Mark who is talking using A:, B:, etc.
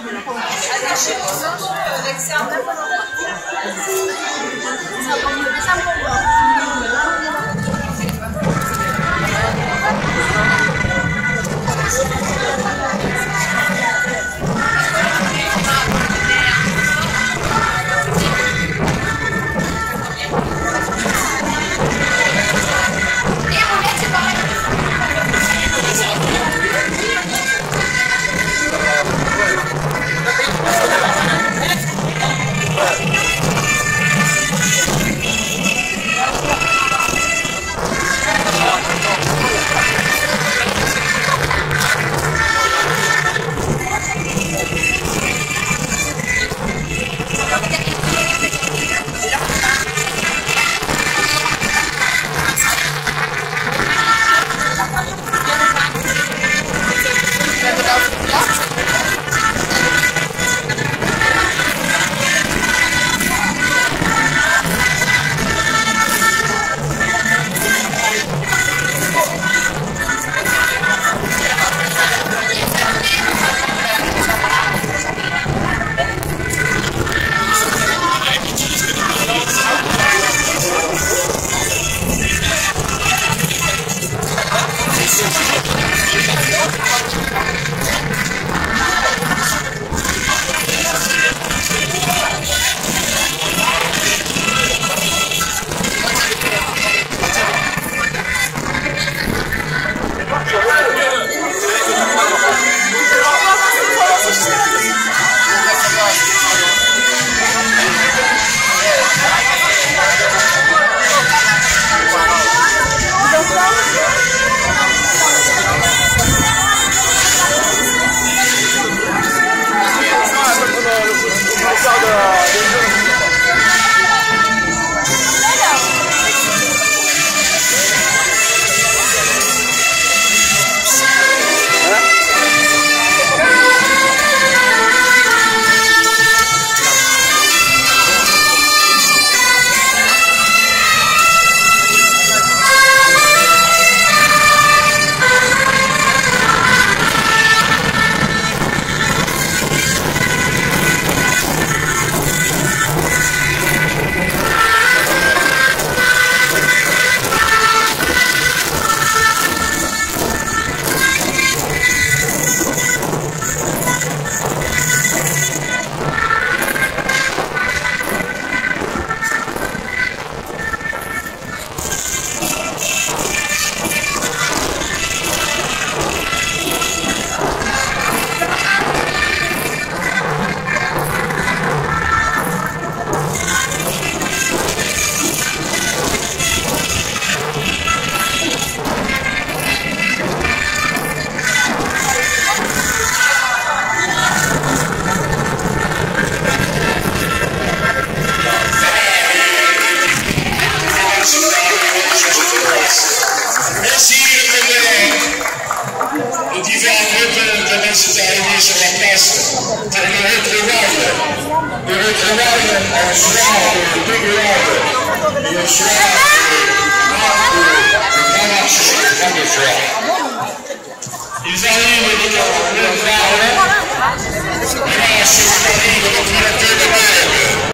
A: Attachez-vous surtout l'extérieur. divers rebelles de arrivés sur la place pour retrouvailles, nos retrouvailles en soir de et soir de Grand Marché de Ils arrivent le 49 mars, grâce au mari de notre